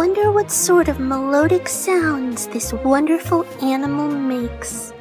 wonder what sort of melodic sounds this wonderful animal makes.